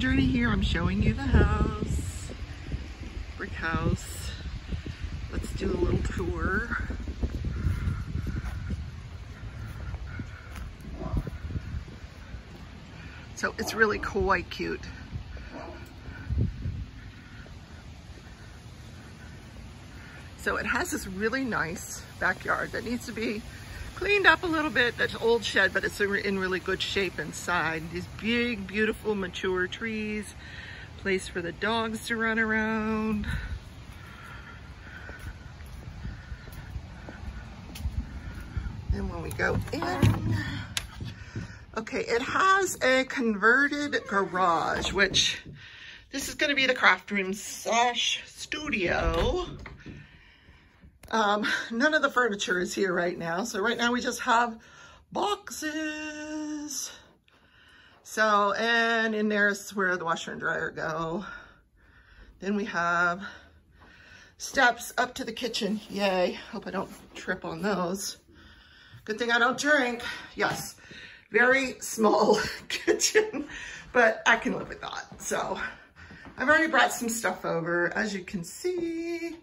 journey here. I'm showing you the house, brick house. Let's do a little tour. So it's really quite cute. So it has this really nice backyard that needs to be cleaned up a little bit. That's old shed, but it's in really good shape inside. These big, beautiful, mature trees. Place for the dogs to run around. And when we go in, okay, it has a converted garage, which this is gonna be the craft room slash studio. Um, none of the furniture is here right now. So right now we just have boxes. So, and in there's where the washer and dryer go. Then we have steps up to the kitchen. Yay. Hope I don't trip on those. Good thing I don't drink. Yes. Very small kitchen, but I can live with that. So I've already brought some stuff over. As you can see,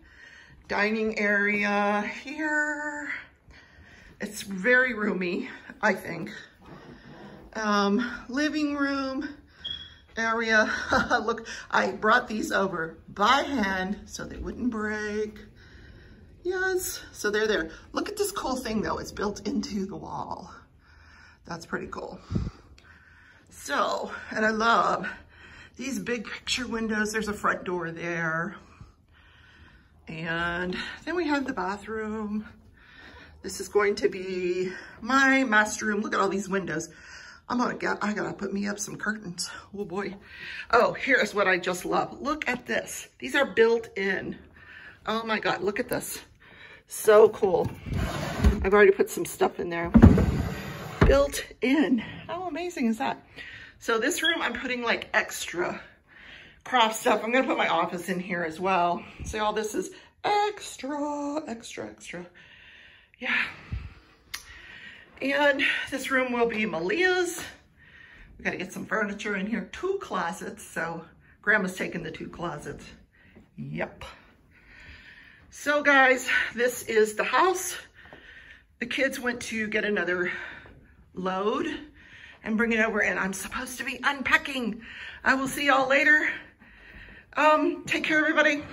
dining area here. It's very roomy, I think. Um, living room area. Look, I brought these over by hand so they wouldn't break. Yes, so they're there. Look at this cool thing though. It's built into the wall. That's pretty cool. So, and I love these big picture windows. There's a front door there. And then we have the bathroom. This is going to be my master room. Look at all these windows. I'm gonna get, I gotta put me up some curtains. Oh boy. Oh, here's what I just love. Look at this. These are built in. Oh my God, look at this. So cool. I've already put some stuff in there. Built in. How amazing is that? So this room, I'm putting like extra craft stuff. I'm gonna put my office in here as well. See, all this is extra, extra, extra. Yeah. And this room will be Malia's. We gotta get some furniture in here. Two closets, so grandma's taking the two closets. Yep. So guys, this is the house. The kids went to get another load and bring it over and I'm supposed to be unpacking. I will see y'all later. Um, take care, everybody.